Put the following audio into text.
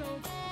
so